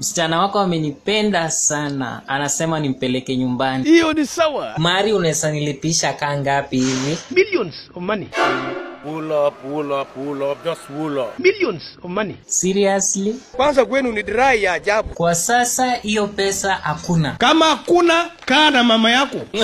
msichana wako amenipenda sana. Anasema nimpeleke nyumbani. Hiyo ni sawa. Mari unaweza nilipisha kaa ngapi hivi? Millions of money. Pull up, pull up, pull up, just pull up. millions of money. Seriously? Kwanza kwenu ni dry ya ajabu. Kwa sasa hiyo pesa hakuna. Kama hakuna kaa na mama yako.